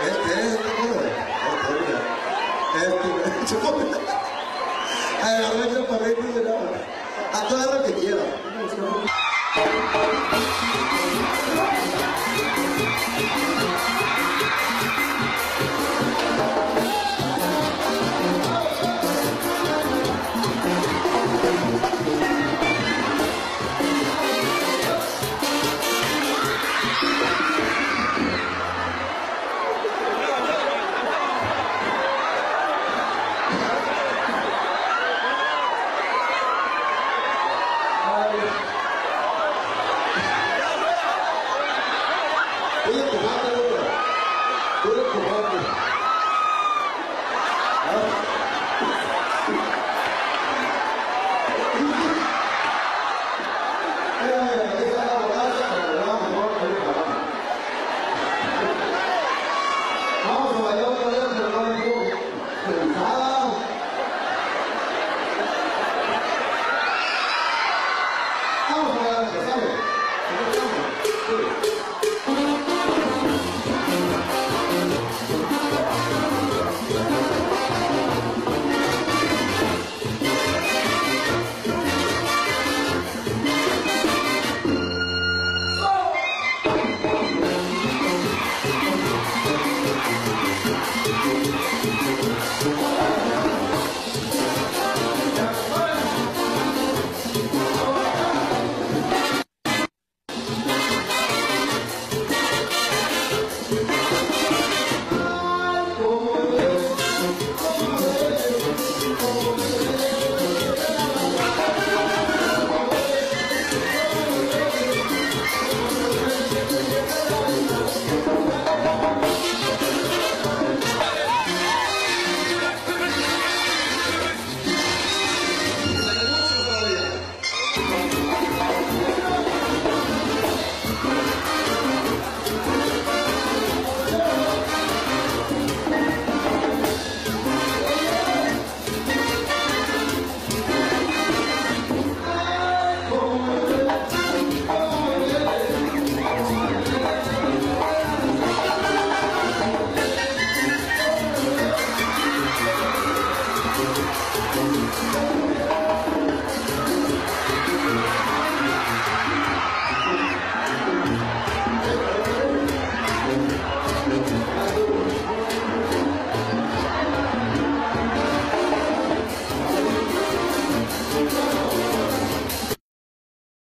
Este, este, este, este, Agarré el chaparrito y se A todas las que quiera. Voy a